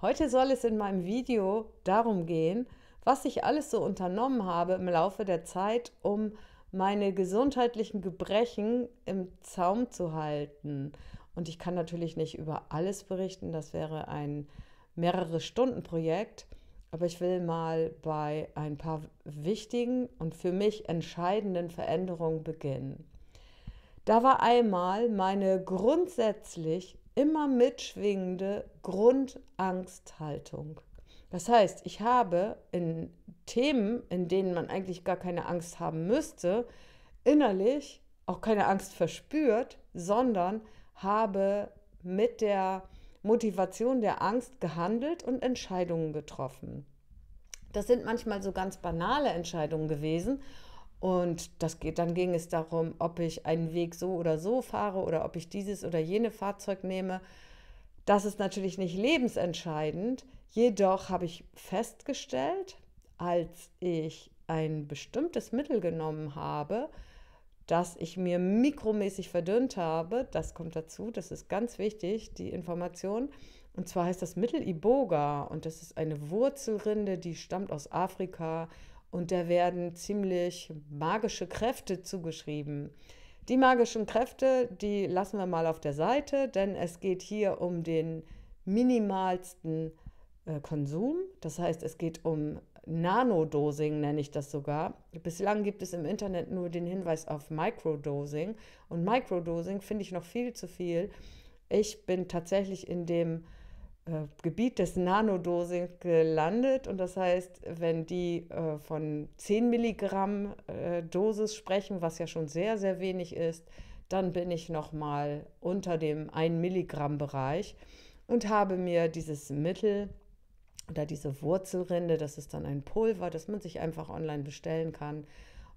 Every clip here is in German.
Heute soll es in meinem Video darum gehen, was ich alles so unternommen habe im Laufe der Zeit, um meine gesundheitlichen Gebrechen im Zaum zu halten. Und ich kann natürlich nicht über alles berichten, das wäre ein mehrere Stunden Projekt, aber ich will mal bei ein paar wichtigen und für mich entscheidenden Veränderungen beginnen. Da war einmal meine grundsätzlich immer mitschwingende Grundangsthaltung. Das heißt, ich habe in Themen, in denen man eigentlich gar keine Angst haben müsste, innerlich auch keine Angst verspürt, sondern habe mit der Motivation der Angst gehandelt und Entscheidungen getroffen. Das sind manchmal so ganz banale Entscheidungen gewesen und das geht, dann ging es darum, ob ich einen Weg so oder so fahre oder ob ich dieses oder jene Fahrzeug nehme. Das ist natürlich nicht lebensentscheidend. Jedoch habe ich festgestellt, als ich ein bestimmtes Mittel genommen habe, das ich mir mikromäßig verdünnt habe, das kommt dazu, das ist ganz wichtig, die Information. Und zwar heißt das Mittel Iboga und das ist eine Wurzelrinde, die stammt aus Afrika und der werden ziemlich magische Kräfte zugeschrieben. Die magischen Kräfte, die lassen wir mal auf der Seite, denn es geht hier um den minimalsten äh, Konsum. Das heißt, es geht um Nanodosing, nenne ich das sogar. Bislang gibt es im Internet nur den Hinweis auf Microdosing. Und Microdosing finde ich noch viel zu viel. Ich bin tatsächlich in dem Gebiet des Nanodosing gelandet. Und das heißt, wenn die äh, von 10 Milligramm äh, Dosis sprechen, was ja schon sehr, sehr wenig ist, dann bin ich nochmal unter dem 1 Milligramm Bereich und habe mir dieses Mittel oder diese Wurzelrinde, das ist dann ein Pulver, das man sich einfach online bestellen kann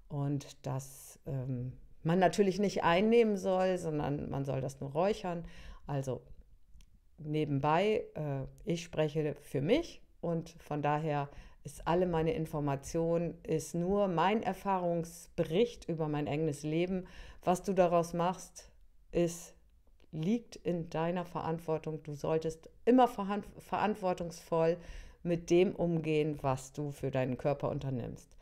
und das ähm, man natürlich nicht einnehmen soll, sondern man soll das nur räuchern. Also nebenbei, äh, ich spreche für mich und von daher ist alle meine Information, ist nur mein Erfahrungsbericht über mein eigenes Leben. Was du daraus machst, ist, liegt in deiner Verantwortung. Du solltest immer verantwortungsvoll mit dem umgehen, was du für deinen Körper unternimmst.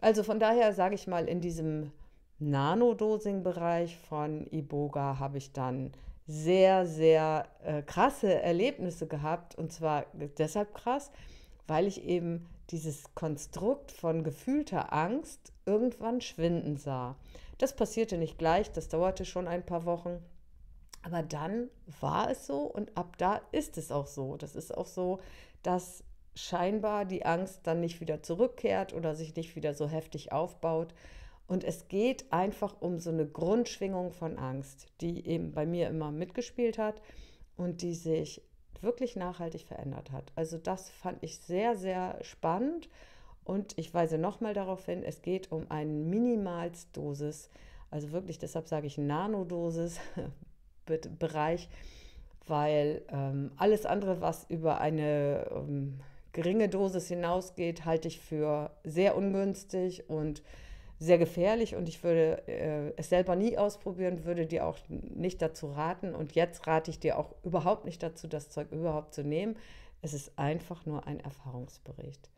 Also von daher sage ich mal, in diesem Nanodosing-Bereich von Iboga habe ich dann sehr, sehr äh, krasse Erlebnisse gehabt. Und zwar deshalb krass, weil ich eben dieses Konstrukt von gefühlter Angst irgendwann schwinden sah. Das passierte nicht gleich, das dauerte schon ein paar Wochen. Aber dann war es so und ab da ist es auch so. Das ist auch so, dass scheinbar die Angst dann nicht wieder zurückkehrt oder sich nicht wieder so heftig aufbaut, und es geht einfach um so eine Grundschwingung von Angst, die eben bei mir immer mitgespielt hat und die sich wirklich nachhaltig verändert hat. Also das fand ich sehr, sehr spannend. Und ich weise nochmal darauf hin, es geht um einen Minimalsdosis, also wirklich, deshalb sage ich Nanodosis Bereich, weil ähm, alles andere, was über eine ähm, geringe Dosis hinausgeht, halte ich für sehr ungünstig und sehr gefährlich und ich würde äh, es selber nie ausprobieren, würde dir auch nicht dazu raten. Und jetzt rate ich dir auch überhaupt nicht dazu, das Zeug überhaupt zu nehmen. Es ist einfach nur ein Erfahrungsbericht.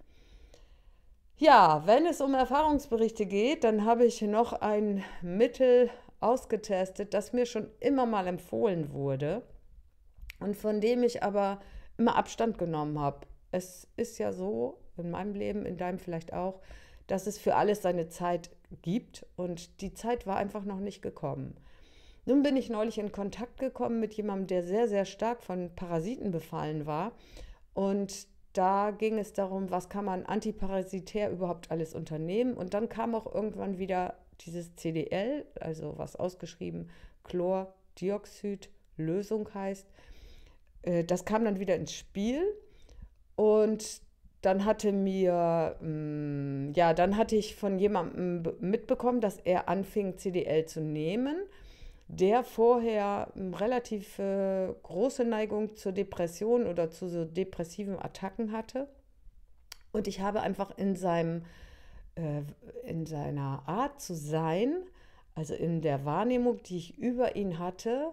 Ja, wenn es um Erfahrungsberichte geht, dann habe ich noch ein Mittel ausgetestet, das mir schon immer mal empfohlen wurde und von dem ich aber immer Abstand genommen habe. Es ist ja so, in meinem Leben, in deinem vielleicht auch, dass es für alles seine Zeit gibt und die Zeit war einfach noch nicht gekommen. Nun bin ich neulich in Kontakt gekommen mit jemandem, der sehr, sehr stark von Parasiten befallen war. Und da ging es darum, was kann man antiparasitär überhaupt alles unternehmen. Und dann kam auch irgendwann wieder dieses CDL, also was ausgeschrieben Chlordioxid Lösung heißt. Äh, das kam dann wieder ins Spiel. Und dann hatte mir, mm, ja, dann hatte ich von jemandem mitbekommen, dass er anfing, CDL zu nehmen, der vorher mm, relativ äh, große Neigung zur Depression oder zu so depressiven Attacken hatte. Und ich habe einfach in seinem, äh, in seiner Art zu sein, also in der Wahrnehmung, die ich über ihn hatte,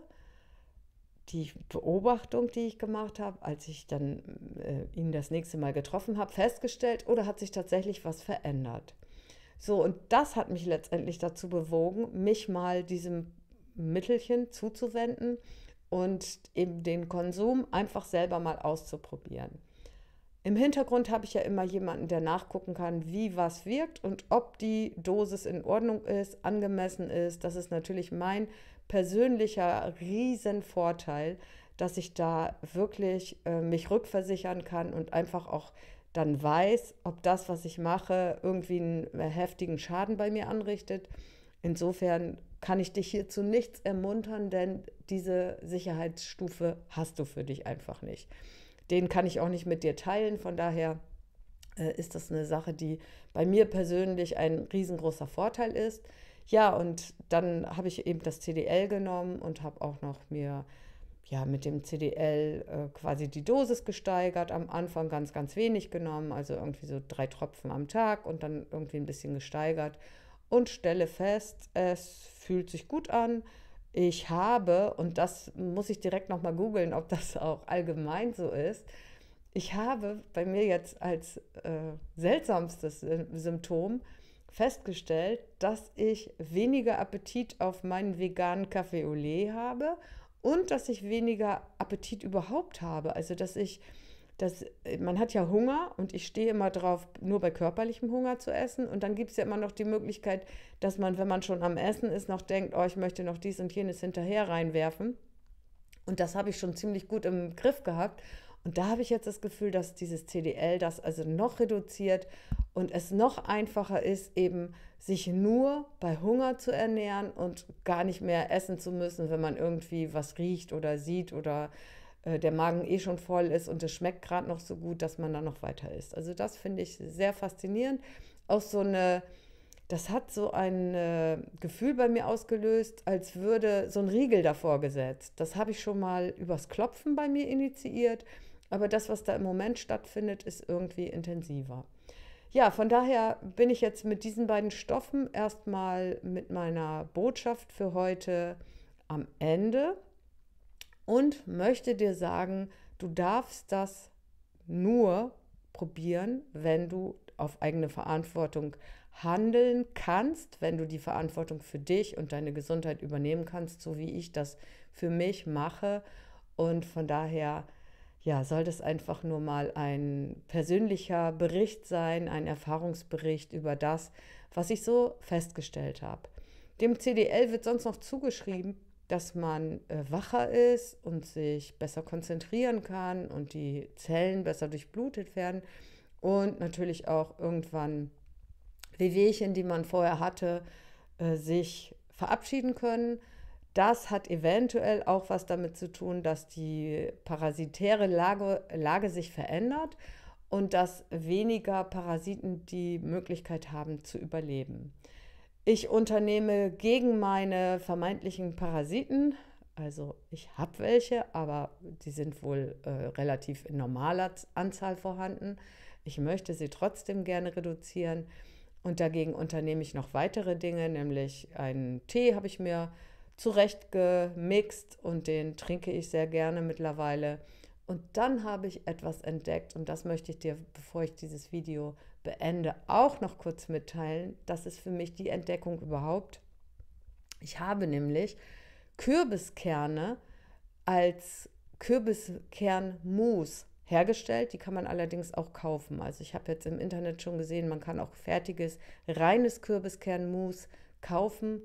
die Beobachtung, die ich gemacht habe, als ich dann äh, ihn das nächste Mal getroffen habe, festgestellt oder hat sich tatsächlich was verändert? So, und das hat mich letztendlich dazu bewogen, mich mal diesem Mittelchen zuzuwenden und eben den Konsum einfach selber mal auszuprobieren. Im Hintergrund habe ich ja immer jemanden, der nachgucken kann, wie was wirkt und ob die Dosis in Ordnung ist, angemessen ist. Das ist natürlich mein persönlicher Riesenvorteil, dass ich da wirklich äh, mich rückversichern kann und einfach auch dann weiß, ob das, was ich mache, irgendwie einen heftigen Schaden bei mir anrichtet. Insofern kann ich dich hierzu nichts ermuntern, denn diese Sicherheitsstufe hast du für dich einfach nicht. Den kann ich auch nicht mit dir teilen, von daher äh, ist das eine Sache, die bei mir persönlich ein riesengroßer Vorteil ist. Ja, und dann habe ich eben das CDL genommen und habe auch noch mir ja, mit dem CDL äh, quasi die Dosis gesteigert. Am Anfang ganz, ganz wenig genommen, also irgendwie so drei Tropfen am Tag und dann irgendwie ein bisschen gesteigert und stelle fest, es fühlt sich gut an. Ich habe, und das muss ich direkt nochmal googeln, ob das auch allgemein so ist, ich habe bei mir jetzt als äh, seltsamstes Symptom festgestellt, dass ich weniger Appetit auf meinen veganen Kaffee au lait habe und dass ich weniger Appetit überhaupt habe. Also dass ich, dass, man hat ja Hunger und ich stehe immer drauf, nur bei körperlichem Hunger zu essen. Und dann gibt es ja immer noch die Möglichkeit, dass man, wenn man schon am Essen ist, noch denkt, oh, ich möchte noch dies und jenes hinterher reinwerfen. Und das habe ich schon ziemlich gut im Griff gehabt. Und da habe ich jetzt das Gefühl, dass dieses CDL das also noch reduziert und es noch einfacher ist, eben sich nur bei Hunger zu ernähren und gar nicht mehr essen zu müssen, wenn man irgendwie was riecht oder sieht oder äh, der Magen eh schon voll ist und es schmeckt gerade noch so gut, dass man dann noch weiter isst. Also das finde ich sehr faszinierend. Auch so eine, das hat so ein äh, Gefühl bei mir ausgelöst, als würde so ein Riegel davor gesetzt. Das habe ich schon mal übers Klopfen bei mir initiiert, aber das, was da im Moment stattfindet, ist irgendwie intensiver. Ja, von daher bin ich jetzt mit diesen beiden Stoffen erstmal mit meiner Botschaft für heute am Ende und möchte dir sagen, du darfst das nur probieren, wenn du auf eigene Verantwortung handeln kannst, wenn du die Verantwortung für dich und deine Gesundheit übernehmen kannst, so wie ich das für mich mache. Und von daher ja, soll das einfach nur mal ein persönlicher Bericht sein, ein Erfahrungsbericht über das, was ich so festgestellt habe. Dem CDL wird sonst noch zugeschrieben, dass man äh, wacher ist und sich besser konzentrieren kann und die Zellen besser durchblutet werden und natürlich auch irgendwann Wehwehchen, die man vorher hatte, äh, sich verabschieden können. Das hat eventuell auch was damit zu tun, dass die parasitäre Lage, Lage sich verändert und dass weniger Parasiten die Möglichkeit haben zu überleben. Ich unternehme gegen meine vermeintlichen Parasiten, also ich habe welche, aber die sind wohl äh, relativ in normaler Anzahl vorhanden. Ich möchte sie trotzdem gerne reduzieren und dagegen unternehme ich noch weitere Dinge, nämlich einen Tee habe ich mir zurecht gemixt und den trinke ich sehr gerne mittlerweile. Und dann habe ich etwas entdeckt und das möchte ich dir, bevor ich dieses Video beende, auch noch kurz mitteilen. Das ist für mich die Entdeckung überhaupt. Ich habe nämlich Kürbiskerne als Kürbiskernmus hergestellt. Die kann man allerdings auch kaufen. Also ich habe jetzt im Internet schon gesehen, man kann auch fertiges, reines Kürbiskernmus kaufen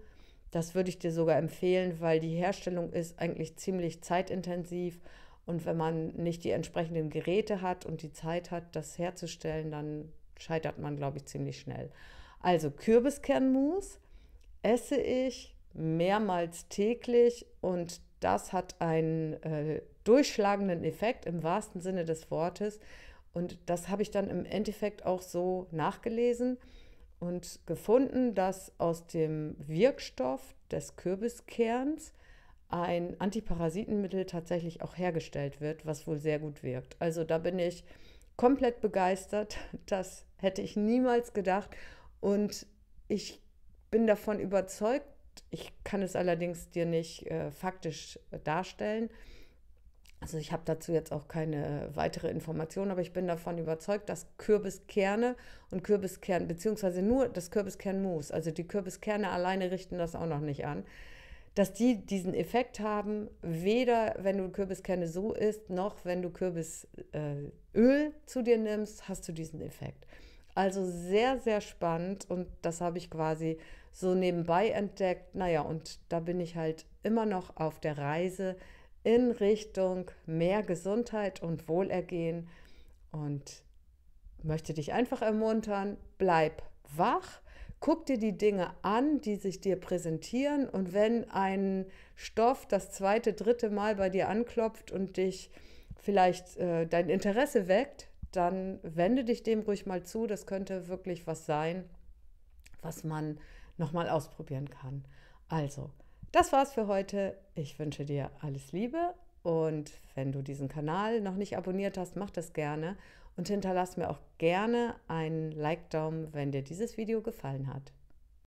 das würde ich dir sogar empfehlen, weil die Herstellung ist eigentlich ziemlich zeitintensiv. Und wenn man nicht die entsprechenden Geräte hat und die Zeit hat, das herzustellen, dann scheitert man, glaube ich, ziemlich schnell. Also Kürbiskernmus esse ich mehrmals täglich und das hat einen äh, durchschlagenden Effekt im wahrsten Sinne des Wortes. Und das habe ich dann im Endeffekt auch so nachgelesen und gefunden, dass aus dem Wirkstoff des Kürbiskerns ein Antiparasitenmittel tatsächlich auch hergestellt wird, was wohl sehr gut wirkt. Also da bin ich komplett begeistert. Das hätte ich niemals gedacht. Und ich bin davon überzeugt, ich kann es allerdings dir nicht äh, faktisch darstellen, Also ich habe dazu jetzt auch keine weitere Information, aber ich bin davon überzeugt, dass Kürbiskerne und Kürbiskern, beziehungsweise nur das Kürbiskernmus, also die Kürbiskerne alleine richten das auch noch nicht an, dass die diesen Effekt haben, weder wenn du Kürbiskerne so isst, noch wenn du Kürbisöl äh, zu dir nimmst, hast du diesen Effekt. Also sehr, sehr spannend und das habe ich quasi so nebenbei entdeckt. Naja, und da bin ich halt immer noch auf der Reise in Richtung mehr Gesundheit und Wohlergehen und möchte dich einfach ermuntern, bleib wach, guck dir die Dinge an, die sich dir präsentieren und wenn ein Stoff das zweite, dritte Mal bei dir anklopft und dich vielleicht äh, dein Interesse weckt, dann wende dich dem ruhig mal zu. Das könnte wirklich was sein, was man nochmal ausprobieren kann. Also, das war's für heute. Ich wünsche dir alles Liebe und wenn du diesen Kanal noch nicht abonniert hast, mach das gerne und hinterlass mir auch gerne einen Like-Daumen, wenn dir dieses Video gefallen hat.